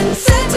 said